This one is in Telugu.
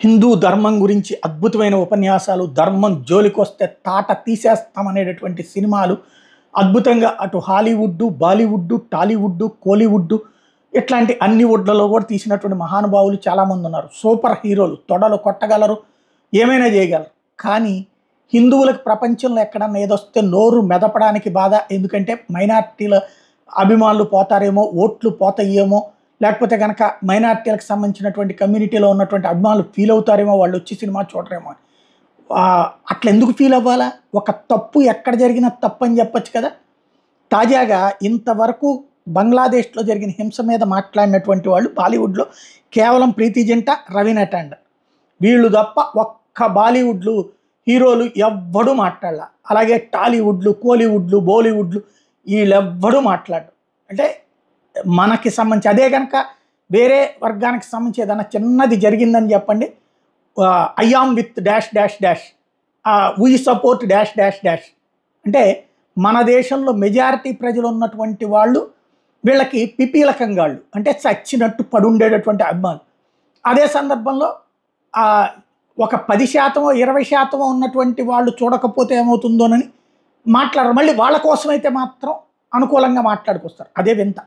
హిందూ ధర్మం గురించి అద్భుతమైన ఉపన్యాసాలు ధర్మం జోలికొస్తే తాట తీసేస్తామనేటటువంటి సినిమాలు అద్భుతంగా అటు హాలీవుడ్ బాలీవుడ్ టాలీవుడ్ కోలీవుడ్ ఇట్లాంటి అన్ని వుడ్లలో కూడా తీసినటువంటి మహానుభావులు చాలామంది ఉన్నారు సూపర్ హీరోలు తొడలు కొట్టగలరు ఏమైనా చేయగలరు. కానీ హిందువులకు ప్రపంచంలో ఎక్కడన్నా ఏదొస్తే నోరు మెదపడానికి బాధ. ఎందుకంటే మైనార్టీల అభిమానులు పోతారేమో ఓట్లు పోతాయేమో లేకపోతే కనుక మైనార్టీలకు సంబంధించినటువంటి కమ్యూనిటీలో ఉన్నటువంటి అభిమానులు ఫీల్ అవుతారేమో వాళ్ళు వచ్చి సినిమా చూడరేమో అని. అట్లా ఎందుకు ఫీల్ అవ్వాలా? ఒక తప్పు ఎక్కడ జరిగినా తప్పు అని చెప్పొచ్చు కదా? తాజాగా ఇంతవరకు బంగ్లాదేశ్లో జరిగిన హింస మీద మాట్లాడినటువంటి వాళ్ళు బాలీవుడ్లో కేవలం ప్రీతి జంట రవీనా అటాండ్ వీళ్ళు తప్ప ఒక్క బాలీవుడ్లు హీరోలు ఎవ్వడూ మాట్లాడాల. అలాగే టాలీవుడ్లు కోలీవుడ్లు బాలీవుడ్లు వీళ్ళెవ్వడూ మాట్లాడరు. అంటే మనకి సంబంధించి అదే కనుక వేరే వర్గానికి సంబంధించి ఏదైనా చిన్నది జరిగిందని చెప్పండి. I am with dash dash dash we support dash dash dash అంటే మన దేశంలో మెజారిటీ ప్రజలు ఉన్నటువంటి వాళ్ళు వీళ్ళకి పిపీలకంగాళ్ళు అంటే చచ్చినట్టు పడుండేటటువంటి అభిమానులు. అదే సందర్భంలో ఒక పది శాతమో ఇరవై శాతమో ఉన్నటువంటి వాళ్ళు చూడకపోతే ఏమవుతుందోనని మాట్లాడరు. మళ్ళీ వాళ్ళ కోసమైతే మాత్రం అనుకూలంగా మాట్లాడుకొస్తారు. అదే వింత.